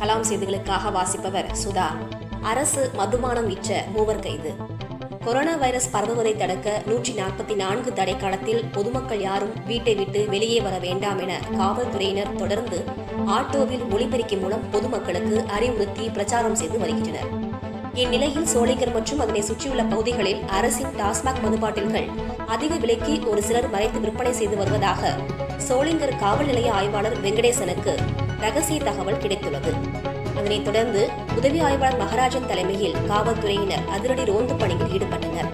கலாம் செய்திகளுக்காக வாசிப்பவர் சுதா. அரசு மதுபானம் விற்ற மூவர் கைது. கொரோனா வைரஸ் பரவுவதை தடுக்க நூற்றி நாற்பத்தி நான்கு தடை காலத்தில் பொதுமக்கள் யாரும் வீட்டை விட்டு வெளியே வர வேண்டாம் என காவல்துறையினர் தொடர்ந்து ஆட்டோவில் ஒளிபெருக்கி மூலம் பொதுமக்களுக்கு அறிவுறுத்தி பிரச்சாரம் செய்து வருகின்றனர். இந்நிலையில் சோளிங்கர் மற்றும் அதனை சுற்றியுள்ள பகுதிகளில் அரசின் டாஸ்மாக் மதுபாட்டில்கள் அதிக விலைக்கு ஒரு சிலர் மறைத்து விற்பனை செய்து வருவதாக சோளிங்கர் காவல் நிலைய ஆய்வாளர் வெங்கடேசனுக்கு ரகசிய தகவல் கிடைத்துள்ளது. அதனைத் தொடர்ந்து உதவி ஆய்வாளர் மகராஜன் தலைமையில் காவல்துறையினர் அதிரடி ரோந்து பணியில் ஈடுபட்டனர்.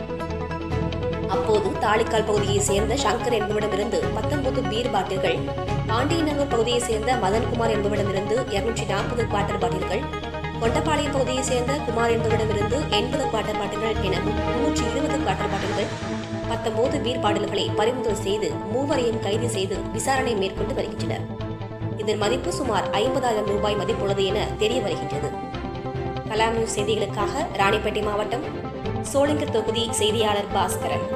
அப்போது தாலிக்கால் பகுதியைச் சேர்ந்த சங்கர் என்பவரிடமிருந்து பத்தொன்பது பீர் பாட்டில்கள் பாண்டியநகர் பகுதியைச் சேர்ந்த மதன்குமார் என்பவரிடமிருந்து இருநூற்றி நாற்பது வாட்டர் பாட்டில்கள் கொண்டப்பாளையம் பகுதியைச் சேர்ந்த குமார் என்பவரிடமிருந்து எண்பது வாட்டர் பாட்டுகள் என முன்னூற்றி இருபது வாட்டர் பாட்டுகள் பத்தொன்பது வீர் பாடல்களை பறிமுதல் செய்து மூவரையும் கைது செய்து விசாரணை மேற்கொண்டு வருகின்றனர். இதன் மதிப்பு சுமார் ஐம்பதாயிரம் ரூபாய் மதிப்புள்ளது என தெரிய வருகின்றது. கலாம் நியூஸ் செய்திகளுக்காக ராணிப்பேட்டை மாவட்டம் சோளிங்கர் தொகுதி செய்தியாளர் பாஸ்கரன்.